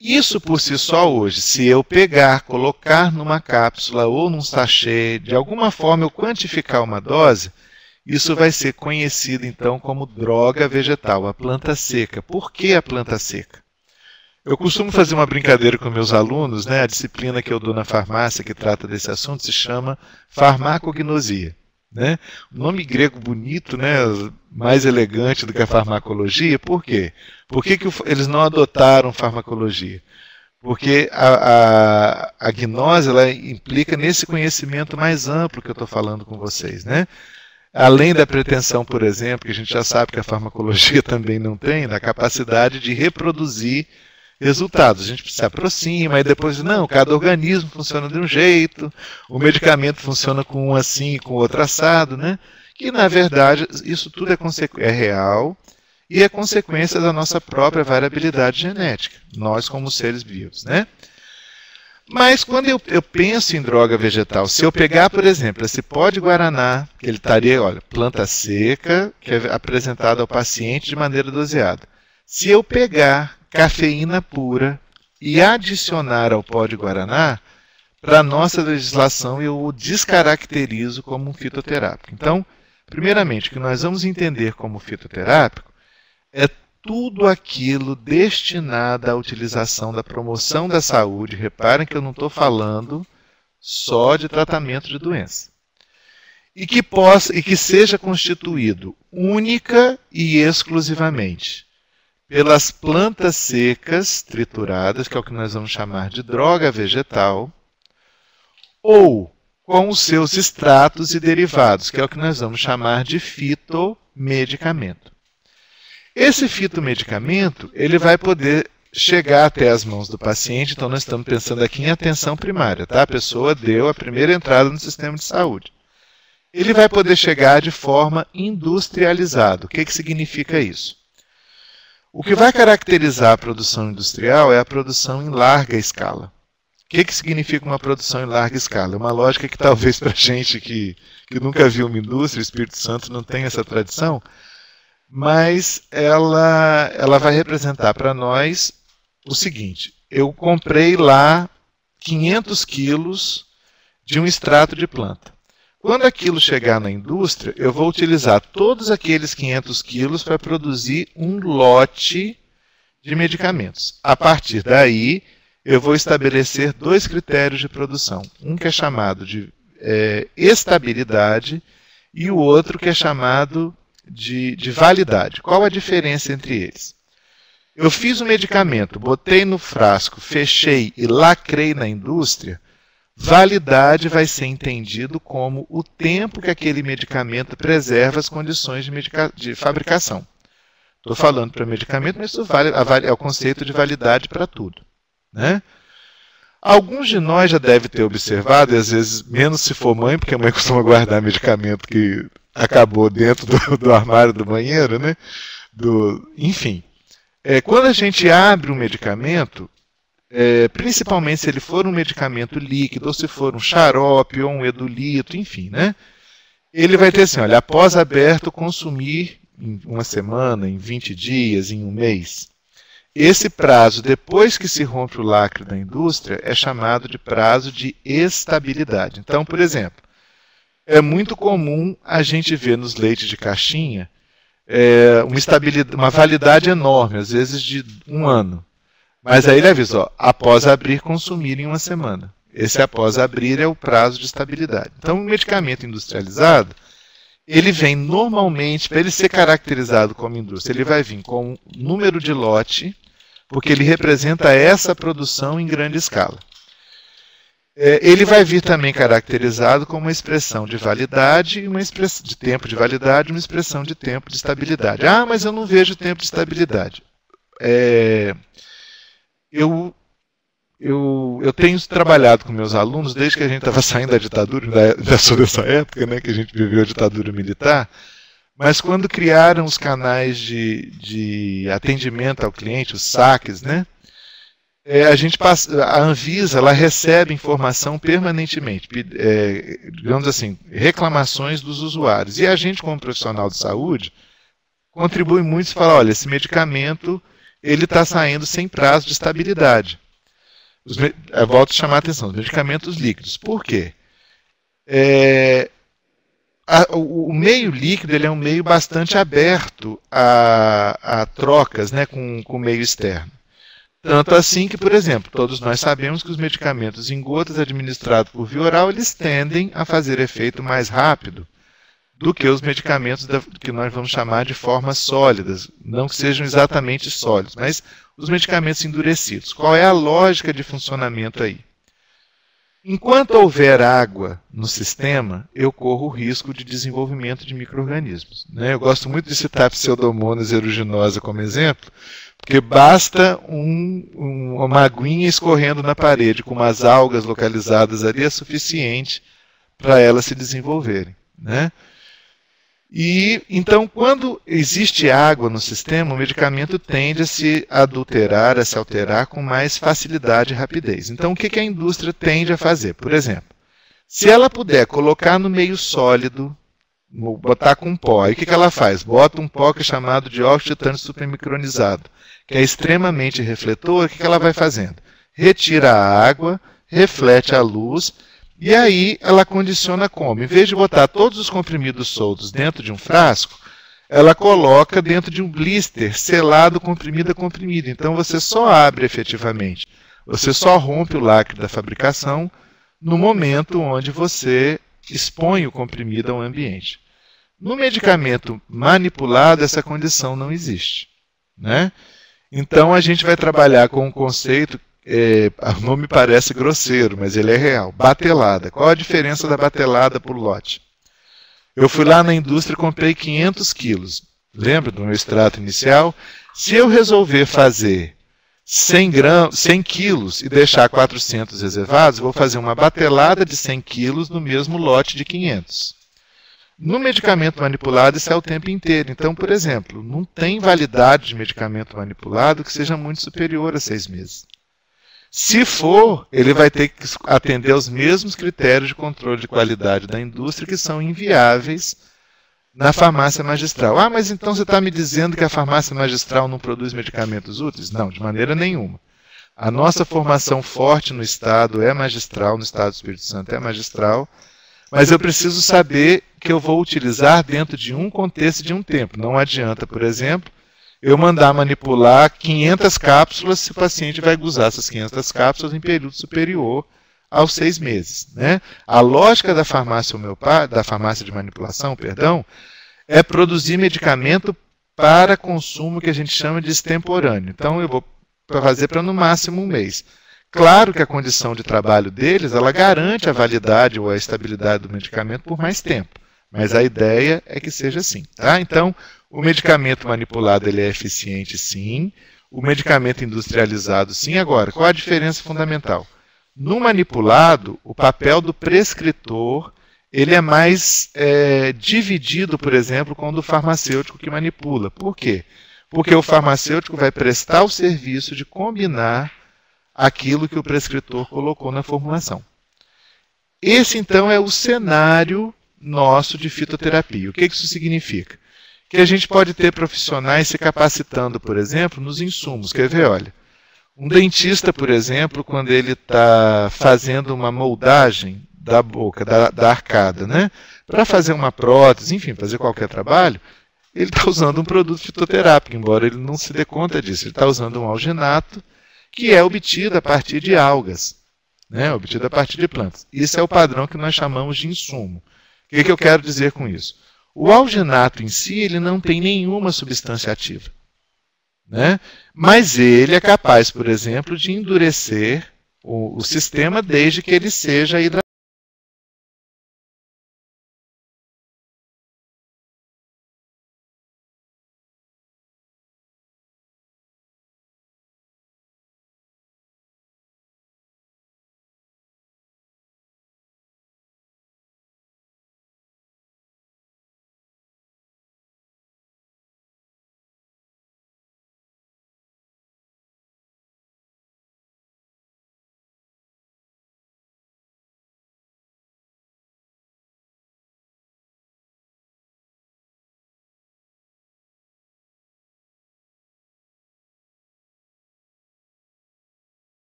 Isso por si só hoje, se eu pegar, colocar numa cápsula ou num sachê, de alguma forma eu quantificar uma dose, isso vai ser conhecido então como droga vegetal, a planta seca. Por que a planta seca? Eu costumo fazer uma brincadeira com meus alunos, né? A disciplina que eu dou na farmácia que trata desse assunto se chama farmacognosia. Né? Um nome grego bonito, né? mais elegante do que a farmacologia. Por quê? Por que, que eles não adotaram farmacologia? Porque a, a, a gnose ela implica nesse conhecimento mais amplo que eu estou falando com vocês. Né? Além da pretensão, por exemplo, que a gente já sabe que a farmacologia também não tem, da capacidade de reproduzir resultados. A gente se aproxima e depois, não, cada organismo funciona de um jeito, o medicamento funciona com um assim e com outro assado, né? Que na verdade isso tudo é, é real e é consequência da nossa própria variabilidade genética, nós como seres vivos, né? Mas quando eu, eu, penso em droga vegetal, se eu pegar, por exemplo, esse pó de guaraná, que ele estaria, olha, planta seca, que é apresentada ao paciente de maneira doseada. Se eu pegar cafeína pura e adicionar ao pó de guaraná, para nossa legislação eu o descaracterizo como um fitoterápico. Então, primeiramente, o que nós vamos entender como fitoterápico é tudo aquilo destinado à utilização da promoção da saúde. Reparem que eu não estou falando só de tratamento de doença. E que possa e que seja constituído única e exclusivamente pelas plantas secas trituradas, que é o que nós vamos chamar de droga vegetal, ou com os seus extratos e derivados, que é o que nós vamos chamar de fitomedicamento. Esse fitomedicamento, ele vai poder chegar até as mãos do paciente, então nós estamos pensando aqui em atenção primária, tá? A pessoa deu a primeira entrada no sistema de saúde. Ele vai poder chegar de forma industrializada. O que, que significa isso? O que vai caracterizar a produção industrial é a produção em larga escala. O que, que significa uma produção em larga escala? É uma lógica que talvez para gente que, que nunca viu uma indústria, o Espírito Santo não tem essa tradição, mas ela, ela vai representar para nós o seguinte: eu comprei lá 500 quilos de um extrato de planta. Quando aquilo chegar na indústria, eu vou utilizar todos aqueles 500 quilos para produzir um lote de medicamentos. A partir daí, eu vou estabelecer dois critérios de produção. Um que é chamado de é, estabilidade e o outro que é chamado de, de validade. Qual a diferença entre eles? Eu fiz o um medicamento, botei no frasco, fechei e lacrei na indústria. Validade vai ser entendido como o tempo que aquele medicamento preserva as condições de, de fabricação. Estou falando para medicamento, mas isso vale, é o conceito de validade para tudo. Né? Alguns de nós já devem ter observado, e às vezes menos se for mãe, porque a mãe costuma guardar medicamento que acabou dentro do, do armário do banheiro, né? Do, enfim. É, quando a gente abre um medicamento, é, principalmente se ele for um medicamento líquido, ou se for um xarope, ou um edulito, enfim, né? Ele vai ter assim, olha, após aberto, consumir em uma semana, em 20 dias, em um mês. Esse prazo, depois que se rompe o lacre da indústria, é chamado de prazo de estabilidade. Então, por exemplo, é muito comum a gente ver nos leites de caixinha é, uma, uma validade enorme, às vezes de um ano. Mas aí ele avisa, ó, após abrir, consumir em uma semana. Esse após abrir é o prazo de estabilidade. Então, o medicamento industrializado, ele vem normalmente, para ele ser caracterizado como indústria, ele vai vir com número de lote, porque ele representa essa produção em grande escala. É, ele vai vir também caracterizado como uma expressão de validade uma expressão de tempo de validade uma expressão de tempo de estabilidade. Ah, mas eu não vejo tempo de estabilidade. É, eu, eu, eu tenho trabalhado com meus alunos desde que a gente estava saindo da ditadura, ainda sou dessa época, né, que a gente viveu a ditadura militar, mas quando criaram os canais de, de atendimento ao cliente, os saques, né? É, a gente passa, a Anvisa ela recebe informação permanentemente, é, digamos assim, reclamações dos usuários. E a gente, como profissional de saúde, contribui muito e fala, olha, esse medicamento ele está saindo sem prazo de estabilidade. Os, eu volto a chamar a atenção, os medicamentos líquidos. Por quê? É, a, o, o, meio líquido ele é um meio bastante aberto a, a trocas né, com, com o meio externo. Tanto assim que, por exemplo, todos nós sabemos que os medicamentos em gotas administrados por via oral, eles tendem a fazer efeito mais rápido do que os medicamentos da, que nós vamos chamar de formas sólidas, não que sejam exatamente sólidos, mas os medicamentos endurecidos. Qual é a lógica de funcionamento aí? Enquanto houver água no sistema, eu corro o risco de desenvolvimento de micro-organismos. Né? Eu gosto muito de citar Pseudomonas aeruginosa como exemplo, porque basta um, um, uma aguinha escorrendo na parede com umas algas localizadas ali é suficiente para elas se desenvolverem. Né? E então, quando existe água no sistema, o medicamento tende a se adulterar, a se alterar com mais facilidade e rapidez. Então, o que, a indústria tende a fazer? Por exemplo, se ela puder colocar no meio sólido, botar com pó, aí o que, ela faz? Bota um pó que é chamado de óxido supermicronizado, que é extremamente refletor, o que ela vai fazendo? Retira a água, reflete a luz e aí ela condiciona como? Em vez de botar todos os comprimidos soltos dentro de um frasco, ela coloca dentro de um blister selado comprimido a comprimido. Então você só abre efetivamente, você só rompe o lacre da fabricação no momento onde você expõe o comprimido ao ambiente. No medicamento manipulado, essa condição não existe. Né? Então a gente vai trabalhar com um conceito é, o nome parece grosseiro, mas ele é real. Batelada. Qual a diferença da batelada por lote? Eu fui lá na indústria e comprei 500 quilos. Lembra do meu extrato inicial? Se eu resolver fazer 100, gram, 100 quilos e deixar 400 reservados, vou fazer uma batelada de 100 quilos no mesmo lote de 500. No medicamento manipulado, isso é o tempo inteiro. Então, por exemplo, não tem validade de medicamento manipulado que seja muito superior a seis meses. Se for, ele vai ter que atender aos mesmos critérios de controle de qualidade da indústria que são inviáveis na farmácia magistral. Ah, mas então você está me dizendo que a farmácia magistral não produz medicamentos úteis? Não, de maneira nenhuma. A nossa formação forte no Estado é magistral, no Estado do Espírito Santo é magistral, mas eu preciso saber que eu vou utilizar dentro de um contexto de um tempo. Não adianta, por exemplo, eu mandar manipular 500 cápsulas se o paciente vai usar essas 500 cápsulas em período superior aos seis meses. Né? A lógica da farmácia homeopática, da farmácia de manipulação, perdão, é produzir medicamento para consumo que a gente chama de extemporâneo. Então eu vou fazer para no máximo um mês. Claro que a condição de trabalho deles, ela garante a validade ou a estabilidade do medicamento por mais tempo. Mas a ideia é que seja assim. Tá? Então, o medicamento manipulado ele é eficiente sim, o medicamento industrializado sim. Agora, qual a diferença fundamental? No manipulado, o papel do prescritor ele é mais é, dividido, por exemplo, com o do farmacêutico que manipula. Por quê? Porque o farmacêutico vai prestar o serviço de combinar aquilo que o prescritor colocou na formulação. Esse, então, é o cenário nosso de fitoterapia. O que isso significa? Que a gente pode ter profissionais se capacitando, por exemplo, nos insumos. Quer ver? Olha, um dentista, por exemplo, quando ele está fazendo uma moldagem da boca, da, da arcada, né? Para fazer uma prótese, enfim, fazer qualquer trabalho, ele está usando um produto fitoterápico, embora ele não se dê conta disso. Ele está usando um alginato que é obtido a partir de algas, né? obtido a partir de plantas. Isso é o padrão que nós chamamos de insumo. O que, que eu quero dizer com isso? O alginato em si ele não tem nenhuma substância ativa. Né? Mas ele é capaz, por exemplo, de endurecer o, o sistema desde que ele seja hidratado.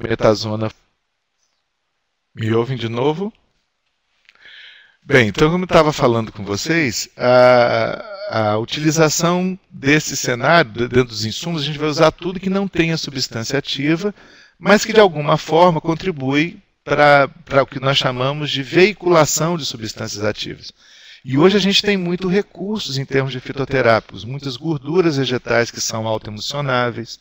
Metazona. Me ouvem de novo? Bem, então, como eu estava falando com vocês, a, a, utilização desse cenário, dentro dos insumos, a gente vai usar tudo que não tenha substância ativa, mas que de alguma forma contribui para o que nós chamamos de veiculação de substâncias ativas. E hoje a gente tem muito recursos em termos de fitoterápicos, muitas gorduras vegetais que são autoemocionáveis,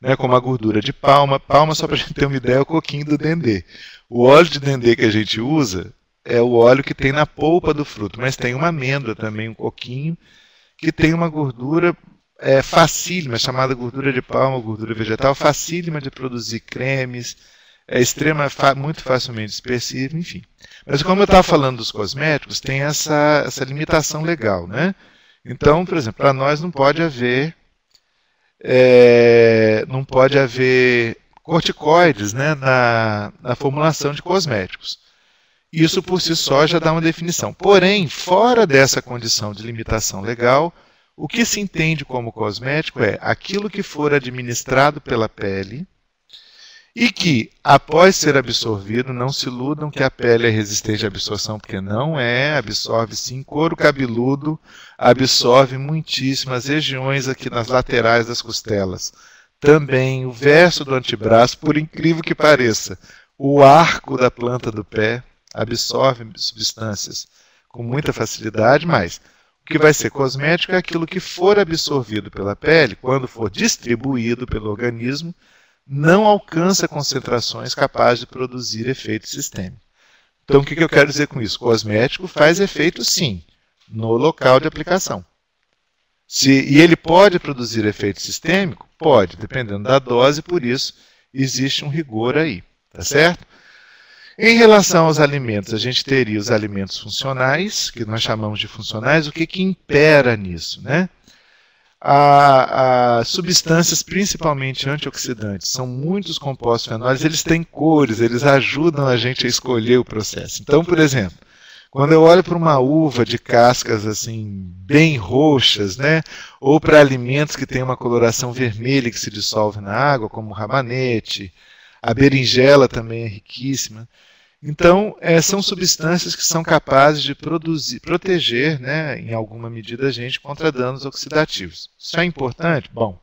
né, como a gordura de palma. Palma, só para a gente ter uma ideia, é o coquinho do dendê. O óleo de dendê que a gente usa é o óleo que tem na polpa do fruto, mas tem uma amêndoa também, um coquinho, que tem uma gordura é, facílima, chamada gordura de palma, gordura vegetal, facílima de produzir cremes, é extrema, muito facilmente dispersível, enfim. Mas como eu estava falando dos cosméticos, tem essa, essa limitação legal, né? Então, por exemplo, para nós não pode haver é, não pode haver corticoides né, na, na formulação de cosméticos. Isso por si só já dá uma definição. Porém, fora dessa condição de limitação legal, o que se entende como cosmético é aquilo que for administrado pela pele e que, após ser absorvido, não se iludam que a pele é resistente à absorção, porque não é, absorve sim, couro cabeludo absorve muitíssimas regiões aqui nas laterais das costelas. Também o verso do antebraço, por incrível que pareça, o arco da planta do pé absorve substâncias com muita facilidade, mas o que vai ser cosmético é aquilo que for absorvido pela pele, quando for distribuído pelo organismo, não alcança concentrações capazes de produzir efeito sistêmico. Então, o que eu quero dizer com isso? Cosmético faz efeito, sim, no local de aplicação. Se, e ele pode produzir efeito sistêmico? Pode, dependendo da dose, por isso existe um rigor aí, tá certo? Em relação aos alimentos, a gente teria os alimentos funcionais, que nós chamamos de funcionais, o que, que impera nisso, né? A, a, substâncias, principalmente antioxidantes, são muitos compostos fenólicos, eles têm cores, eles ajudam a gente a escolher o processo. Então, por exemplo, quando eu olho para uma uva de cascas assim bem roxas, né, ou para alimentos que têm uma coloração vermelha que se dissolve na água, como o rabanete, a berinjela também é riquíssima. Então, é, são substâncias que são capazes de produzir, proteger, né, em alguma medida, a gente contra danos oxidativos. Isso é importante? Bom,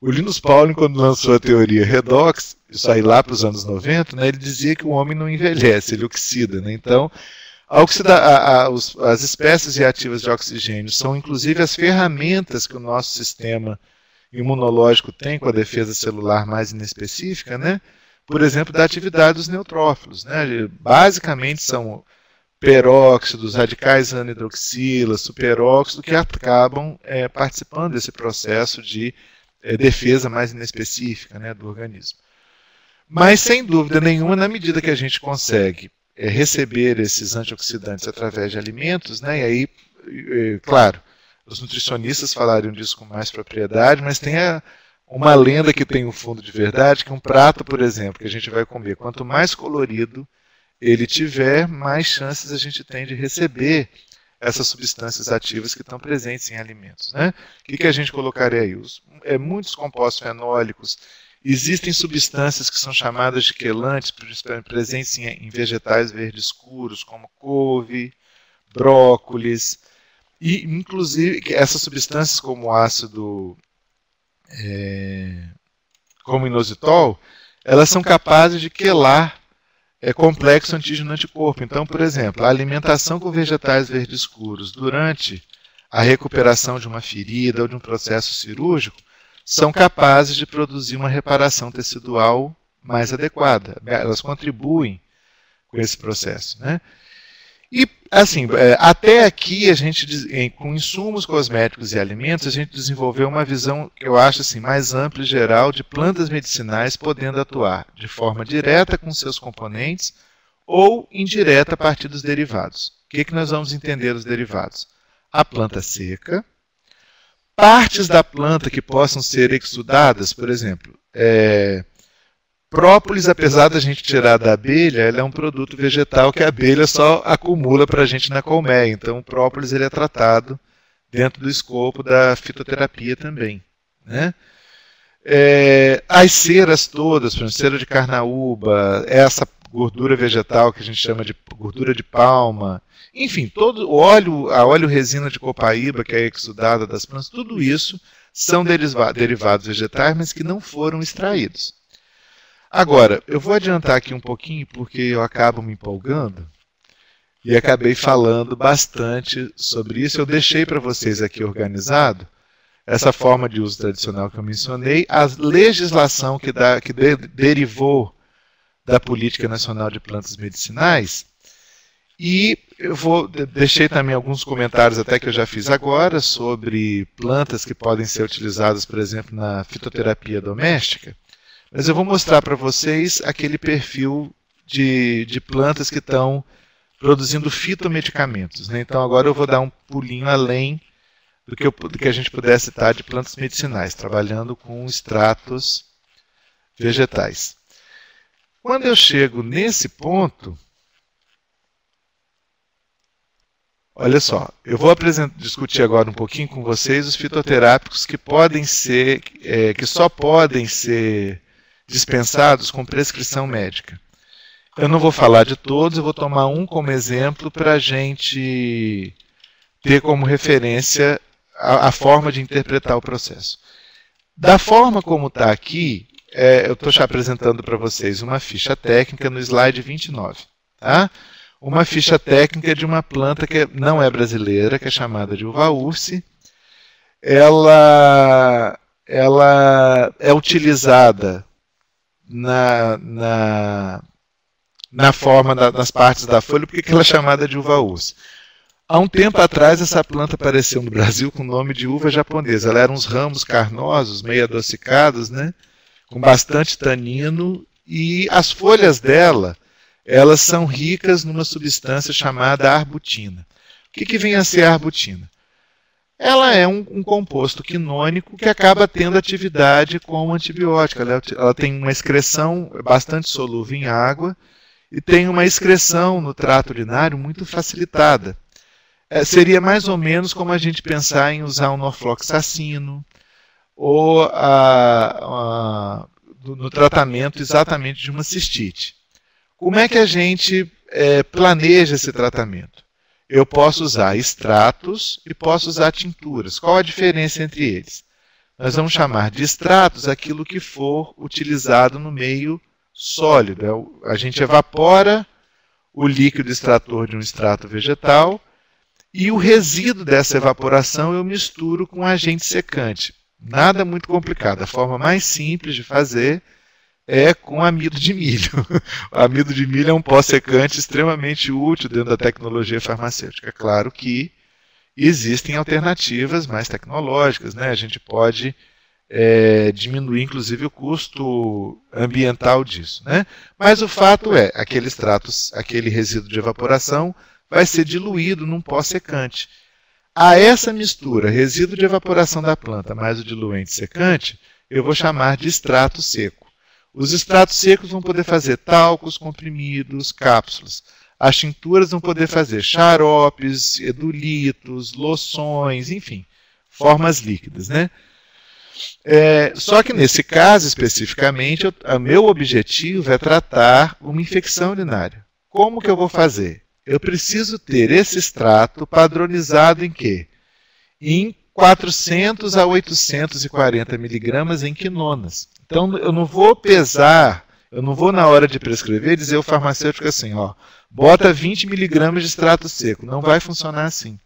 o Linus Pauling, quando lançou a teoria redox, isso aí lá para os anos 90, né, ele dizia que o homem não envelhece, ele oxida. Né? Então, a oxida, a, a, os, as espécies reativas de oxigênio são inclusive as ferramentas que o nosso sistema imunológico tem com a defesa celular mais inespecífica, né? Por exemplo, da atividade dos neutrófilos. Né? Basicamente são peróxidos, radicais anidroxila, superóxido, que acabam é, participando desse processo de é, defesa mais inespecífica né, do organismo. Mas, sem dúvida nenhuma, na medida que a gente consegue é, receber esses antioxidantes através de alimentos, né, e aí, claro, os nutricionistas falariam disso com mais propriedade, mas tem a, uma lenda que tem um fundo de verdade, que um prato, por exemplo, que a gente vai comer, quanto mais colorido ele tiver, mais chances a gente tem de receber essas substâncias ativas que estão presentes em alimentos. Né? O que, que a gente colocaria aí? Os, é, muitos compostos fenólicos, existem substâncias que são chamadas de quelantes, presentes em, em vegetais verdes escuros, como couve, brócolis, e inclusive essas substâncias como o ácido é, como inositol, elas são capazes de quelar é, complexo antígeno-anticorpo. Então, por exemplo, a alimentação com vegetais verdes escuros durante a recuperação de uma ferida ou de um processo cirúrgico são capazes de produzir uma reparação tecidual mais adequada. Elas contribuem com esse processo. Né? E, assim, é, até aqui a gente, com insumos cosméticos e alimentos, a gente desenvolveu uma visão que eu acho assim, mais ampla e geral de plantas medicinais podendo atuar de forma direta com seus componentes ou indireta a partir dos derivados. O que, que nós vamos entender dos derivados? A planta seca, partes da planta que possam ser exudadas, por exemplo, é, Própolis, apesar da gente tirar da abelha, ela é um produto vegetal que a abelha só acumula para a gente na colmeia. Então, o própolis ele é tratado dentro do escopo da fitoterapia também. Né? É, as ceras todas, por exemplo, cera de carnaúba, essa gordura vegetal que a gente chama de gordura de palma, enfim, todo o óleo, a óleo resina de copaíba que é exudada das plantas, tudo isso são derivados vegetais, mas que não foram extraídos. Agora, eu vou adiantar aqui um pouquinho porque eu acabo me empolgando e acabei falando bastante sobre isso. Eu deixei para vocês aqui organizado essa forma de uso tradicional que eu mencionei, a legislação que, dá, que de, derivou da Política Nacional de Plantas Medicinais. E eu vou deixei também alguns comentários até que eu já fiz agora sobre plantas que podem ser utilizadas, por exemplo, na fitoterapia doméstica. Mas eu vou mostrar para vocês aquele perfil de, de plantas que estão produzindo fitomedicamentos. Né? Então agora eu vou dar um pulinho além do que, eu, do que a gente pudesse citar de plantas medicinais, trabalhando com extratos vegetais. Quando eu chego nesse ponto, olha só, eu vou discutir agora um pouquinho com vocês os fitoterápicos que podem ser, é, que só podem ser dispensados com prescrição médica. Eu não vou falar de todos, eu vou tomar um como exemplo para a gente ter como referência a, a, forma de interpretar o processo. Da forma como está aqui, é, eu estou apresentando para vocês uma ficha técnica no slide 29. Tá? Uma ficha técnica de uma planta que não é brasileira, que é chamada de uva ursi. Ela, ela é utilizada na, na, na forma da, das partes da folha, porque ela é chamada de uva ursa. Há um tempo atrás, essa planta apareceu no Brasil com o nome de uva japonesa. Ela era uns ramos carnosos, meio adocicados, né? com bastante tanino, e as folhas dela elas são ricas numa substância chamada arbutina. O que, que vem a ser a arbutina? Ela é um, um, composto quinônico que acaba tendo atividade como antibiótico. Ela, ela, tem uma excreção bastante solúvel em água e tem uma excreção no trato urinário muito facilitada. É, seria mais ou menos como a gente pensar em usar um norfloxacino ou a, a, no tratamento exatamente de uma cistite. Como é que a gente é, planeja esse tratamento? Eu posso usar extratos e posso usar tinturas. Qual a diferença entre eles? Nós vamos chamar de extratos aquilo que for utilizado no meio sólido. É a gente evapora o líquido extrator de um extrato vegetal e o resíduo dessa evaporação eu misturo com agente secante. Nada muito complicado. A forma mais simples de fazer é com amido de milho. O amido de milho é um pó secante extremamente útil dentro da tecnologia farmacêutica. É claro que existem alternativas mais tecnológicas, né? A gente pode é, diminuir, inclusive, o custo ambiental disso, né? Mas o fato é, aquele extrato, aquele resíduo de evaporação vai ser diluído num pó secante. A essa mistura, resíduo de evaporação da planta mais o diluente secante, eu vou chamar de extrato seco. Os extratos secos vão poder fazer talcos, comprimidos, cápsulas. As tinturas vão poder fazer xaropes, edulitos, loções, enfim, formas líquidas. Né? É, só que nesse caso especificamente, o meu objetivo é tratar uma infecção urinária. Como que eu vou fazer? Eu preciso ter esse extrato padronizado em quê? Em 400 a 840 miligramas em quinonas. Então eu não vou pesar, eu não vou na hora de prescrever dizer ao farmacêutico assim, ó, bota 20 miligramas de extrato seco. Não vai funcionar assim.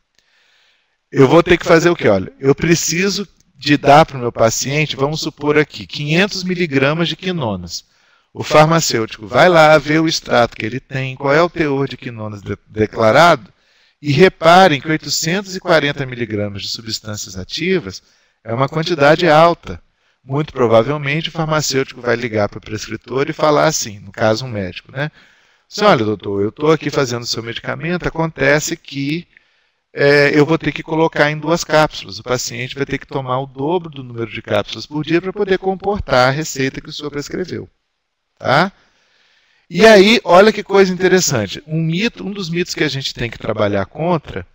Eu vou ter que fazer o que? Olha, eu preciso de dar para o meu paciente, vamos supor aqui, 500 miligramas de quinonas. O farmacêutico vai lá ver o extrato que ele tem, qual é o teor de quinonas de declarado, e reparem que 840 miligramas de substâncias ativas é uma quantidade alta muito provavelmente o farmacêutico vai ligar para o prescritor e falar assim, no caso um médico, né? Assim, olha, doutor, eu estou aqui fazendo o seu medicamento, acontece que é, eu vou ter que colocar em duas cápsulas. O paciente vai ter que tomar o dobro do número de cápsulas por dia para poder comportar a receita que o senhor prescreveu. Tá? E aí, olha que coisa interessante. Um mito, um dos mitos que a gente tem que trabalhar contra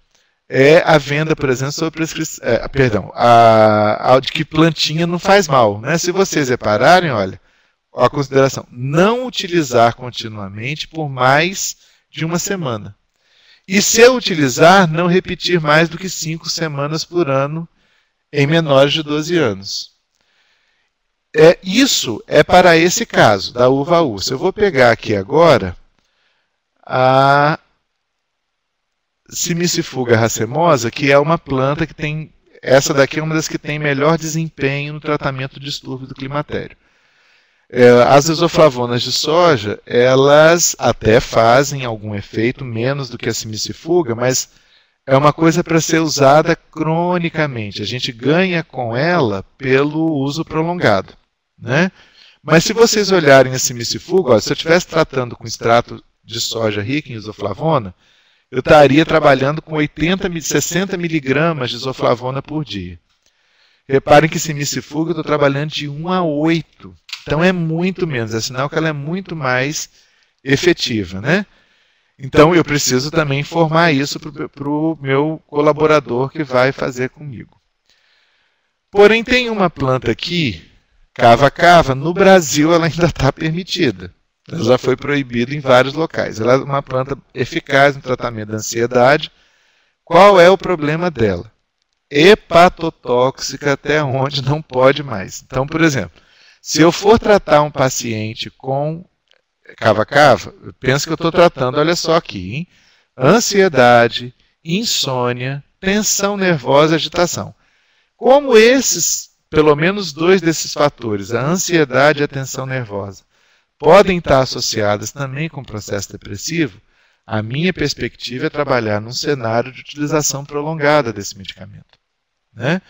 é a venda, por exemplo, sobre prescrição. É, perdão, a, a, de que plantinha não faz mal. Né? Se vocês repararem, olha, a consideração, não utilizar continuamente por mais de uma semana. E se eu utilizar, não repetir mais do que cinco semanas por ano em menores de 12 anos. É, isso é para esse caso, da uva ursa. Eu vou pegar aqui agora a Simicifuga racemosa, que é uma planta que tem. Essa daqui é uma das que tem melhor desempenho no tratamento do distúrbio do climatério. É, as isoflavonas de soja, elas até fazem algum efeito, menos do que a simicifuga, mas é uma coisa para ser usada cronicamente. A gente ganha com ela pelo uso prolongado. Né? Mas se vocês olharem a simicifuga, ó, se eu estivesse tratando com extrato de soja rico em isoflavona, eu estaria trabalhando com 80, 60 miligramas de isoflavona por dia. Reparem que se micifuga eu estou trabalhando de 1 a 8. Então é muito menos, é sinal que ela é muito mais efetiva. Né? Então eu preciso também informar isso para o meu colaborador que vai fazer comigo. Porém, tem uma planta aqui, cava-cava, no Brasil ela ainda está permitida. Ela já foi proibida em vários locais. Ela é uma planta eficaz no tratamento da ansiedade. Qual é o problema dela? Hepatotóxica até onde não pode mais. Então, por exemplo, se eu for tratar um paciente com cava-cava, penso que eu estou tratando, olha só aqui, hein? ansiedade, insônia, tensão nervosa, agitação. Como esses, pelo menos dois desses fatores, a ansiedade e a tensão nervosa, podem estar associadas também com o processo depressivo, a minha perspectiva é trabalhar num cenário de utilização prolongada desse medicamento. Né?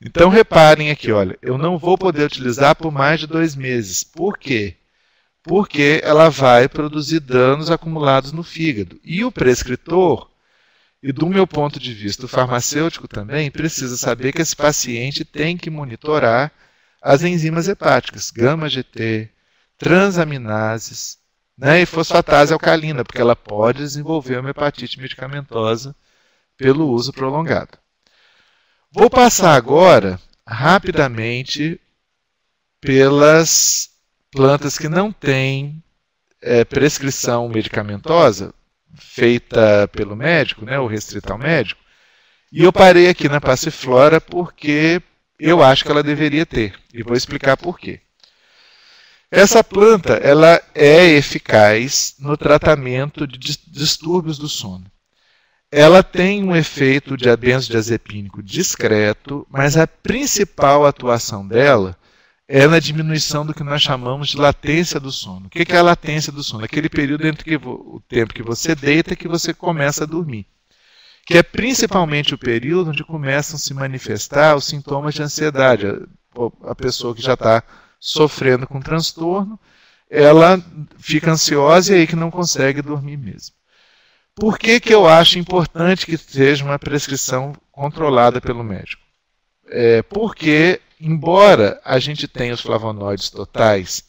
Então reparem aqui, olha, eu não vou poder utilizar por mais de dois meses. Por quê? Porque ela vai produzir danos acumulados no fígado. E o prescritor, e do meu ponto de vista, o farmacêutico também, precisa saber que esse paciente tem que monitorar as enzimas hepáticas, gama-GT, transaminases né, e fosfatase alcalina, porque ela pode desenvolver uma hepatite medicamentosa pelo uso prolongado. Vou passar agora rapidamente pelas plantas que não têm é, prescrição medicamentosa feita pelo médico, né, o restrito ao médico, e eu parei aqui na passiflora porque eu acho que ela deveria ter, e vou explicar por quê. Essa planta ela é eficaz no tratamento de distúrbios do sono. Ela tem um efeito de benzodiazepínico discreto, mas a principal atuação dela é na diminuição do que nós chamamos de latência do sono. O que é a latência do sono? Aquele período entre que, o tempo que você deita e que você começa a dormir. Que é principalmente o período onde começam a se manifestar os sintomas de ansiedade. A pessoa que já está sofrendo com transtorno, ela fica ansiosa e aí que não consegue dormir mesmo. Por que, que eu acho importante que seja uma prescrição controlada pelo médico? É porque embora a gente tenha os flavonoides totais,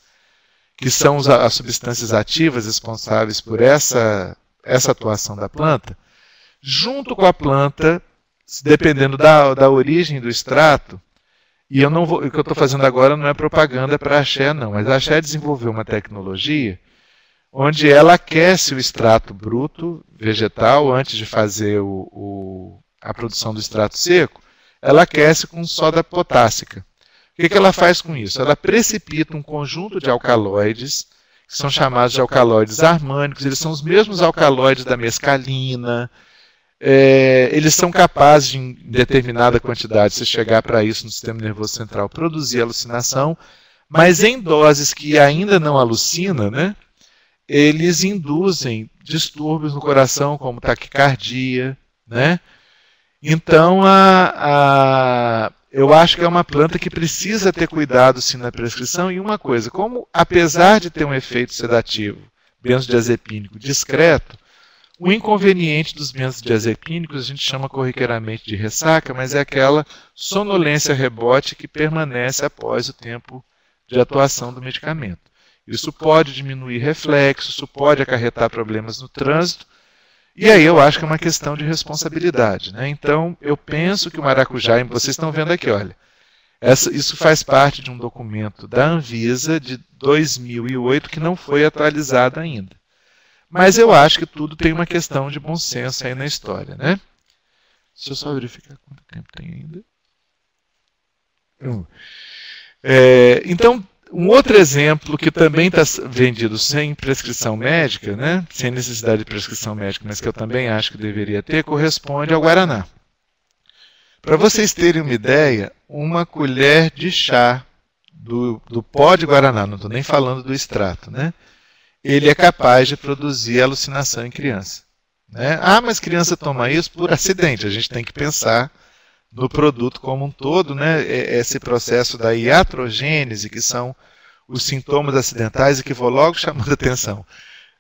que são as substâncias ativas responsáveis por essa, essa atuação da planta, junto com a planta, dependendo da, da origem do extrato, e eu não vou, o que eu estou fazendo agora não é propaganda para a Axé, não, mas a Axé desenvolveu uma tecnologia onde ela aquece o extrato bruto vegetal antes de fazer o, o, a produção do extrato seco, ela aquece com soda potássica. O que, que ela faz com isso? Ela precipita um conjunto de alcaloides, que são chamados de alcaloides harmônicos, eles são os mesmos alcaloides da mescalina, é, eles são capazes de, em determinada quantidade, se chegar para isso no sistema nervoso central, produzir alucinação, mas em doses que ainda não alucina, né, eles induzem distúrbios no coração, como taquicardia, né, então, a, a, eu acho que é uma planta que precisa ter cuidado sim na prescrição. E uma coisa, como apesar de ter um efeito sedativo benzodiazepínico discreto, o inconveniente dos benzodiazepínicos a gente chama corriqueiramente de ressaca, mas é aquela sonolência rebote que permanece após o tempo de atuação do medicamento. Isso pode diminuir reflexo, isso pode acarretar problemas no trânsito, e aí eu acho que é uma questão de responsabilidade. Né? Então, eu penso que o maracujá, vocês estão vendo aqui, olha, essa, isso faz parte de um documento da Anvisa de 2008 que não foi atualizado ainda. Mas eu acho que tudo tem uma questão de bom senso aí na história. Né? Deixa eu só verificar quanto tempo tem ainda. É, então, um outro exemplo que também está vendido sem prescrição médica, né, sem necessidade de prescrição médica, mas que eu também acho que deveria ter, corresponde ao Guaraná. Para vocês terem uma ideia, uma colher de chá do, do pó de Guaraná, não estou nem falando do extrato, né, ele é capaz de produzir alucinação em criança. Né? Ah, mas criança toma isso por acidente. A gente tem que pensar no produto como um todo, né? esse processo da iatrogênese, que são os sintomas acidentais, e que vou logo chamando a atenção.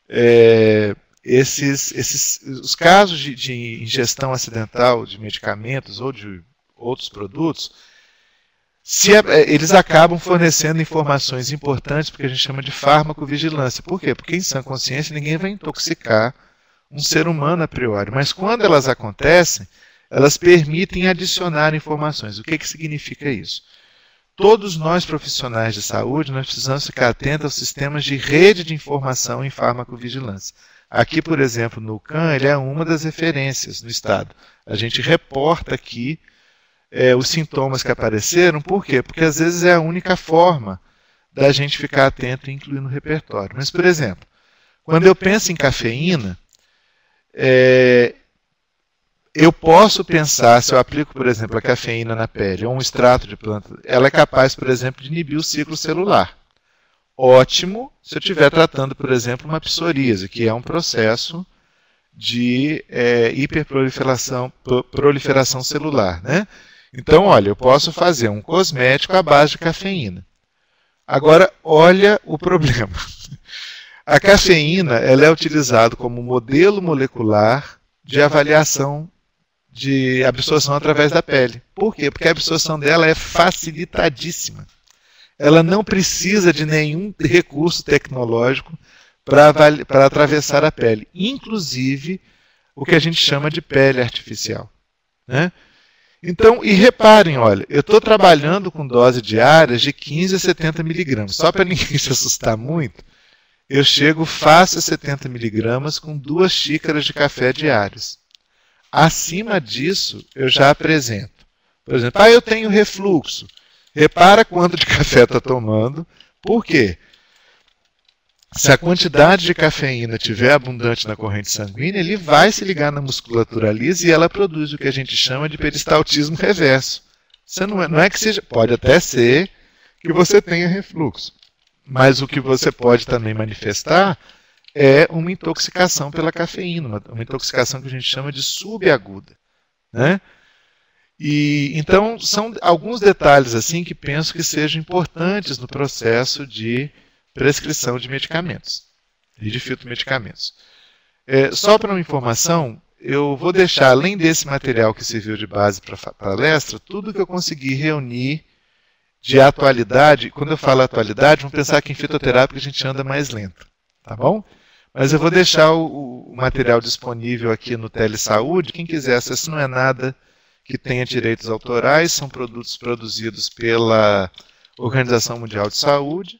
É, esses, esses, os casos de, de, ingestão acidental de medicamentos ou de outros produtos, se, é, eles acabam fornecendo informações importantes porque a gente chama de farmacovigilância. Por quê? Porque em sã consciência ninguém vai intoxicar um ser humano a priori. Mas quando elas acontecem, elas permitem adicionar informações. O que, que significa isso? Todos nós profissionais de saúde, nós precisamos ficar atentos aos sistemas de rede de informação em farmacovigilância. Aqui, por exemplo, no CAN, ele é uma das referências no Estado. A gente reporta aqui é, os sintomas que apareceram, por quê? Porque às vezes é a única forma da gente ficar atento e incluir no repertório. Mas, por exemplo, quando eu penso em cafeína, é, eu posso pensar, se eu aplico, por exemplo, a cafeína na pele ou um extrato de planta, ela é capaz, por exemplo, de inibir o ciclo celular. Ótimo se eu estiver tratando, por exemplo, uma psoríase, que é um processo de é, hiperproliferação proliferação celular. Né? Então, olha, eu posso fazer um cosmético à base de cafeína. Agora, olha o problema. A cafeína ela é utilizada como modelo molecular de avaliação de absorção através da pele. Por quê? Porque a absorção dela é facilitadíssima. Ela não precisa de nenhum recurso tecnológico para atravessar a pele, inclusive o que a gente chama de pele artificial. Né? Então, e reparem, olha, eu estou trabalhando com doses diárias de 15 a 70 miligramas. Só para ninguém se assustar muito, eu chego a 70 miligramas com duas xícaras de café diários. Acima disso, eu já apresento. Por exemplo, ah, eu tenho refluxo. Repara quanto de café está tomando. Por quê? Se a quantidade de cafeína estiver abundante na corrente sanguínea, ele vai se ligar na musculatura lisa e ela produz o que a gente chama de peristaltismo reverso. Você não, é, não é que seja. Pode até ser que você tenha refluxo. Mas o que você pode também manifestar é uma intoxicação pela cafeína, uma, uma intoxicação que a gente chama de subaguda. Né? E, então, são alguns detalhes assim que penso que sejam importantes no processo de prescrição de medicamentos e de fitomedicamentos. É, só para uma informação, eu vou deixar, além desse material que serviu de base para a palestra, tudo que eu consegui reunir de atualidade. Quando eu falo atualidade, vamos pensar que em fitoterápica a gente anda mais lento, tá bom? Mas eu vou deixar o, o material disponível aqui no Telesaúde. Quem quiser acessar, não é nada que tenha direitos autorais, são produtos produzidos pela Organização Mundial de Saúde?